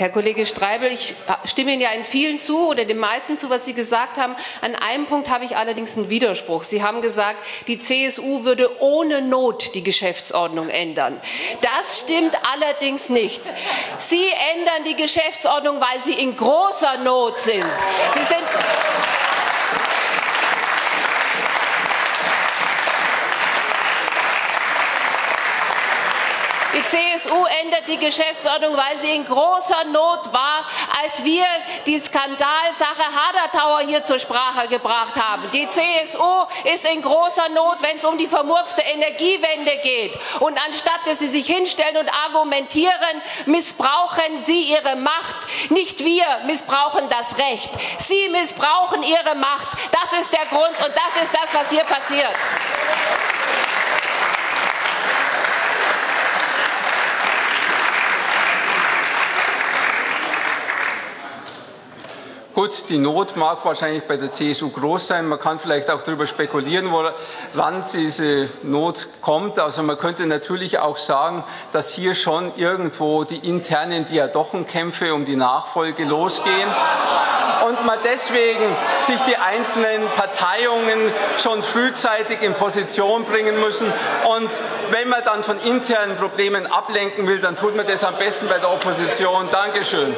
Herr Kollege Streibel, ich stimme Ihnen ja in vielen zu oder den meisten zu, was Sie gesagt haben. An einem Punkt habe ich allerdings einen Widerspruch. Sie haben gesagt, die CSU würde ohne Not die Geschäftsordnung ändern. Das stimmt allerdings nicht. Sie ändern die Geschäftsordnung, weil Sie in großer Not sind. Sie sind Die CSU ändert die Geschäftsordnung, weil sie in großer Not war, als wir die Skandalsache Hadertauer hier zur Sprache gebracht haben. Die CSU ist in großer Not, wenn es um die vermurkste Energiewende geht. Und anstatt dass sie sich hinstellen und argumentieren, missbrauchen sie ihre Macht. Nicht wir missbrauchen das Recht. Sie missbrauchen ihre Macht. Das ist der Grund und das ist das, was hier passiert. Gut, die Not mag wahrscheinlich bei der CSU groß sein. Man kann vielleicht auch darüber spekulieren, wann diese Not kommt. Also man könnte natürlich auch sagen, dass hier schon irgendwo die internen Diadochenkämpfe um die Nachfolge losgehen und man deswegen sich die einzelnen Parteiungen schon frühzeitig in Position bringen müssen. Und wenn man dann von internen Problemen ablenken will, dann tut man das am besten bei der Opposition. Dankeschön.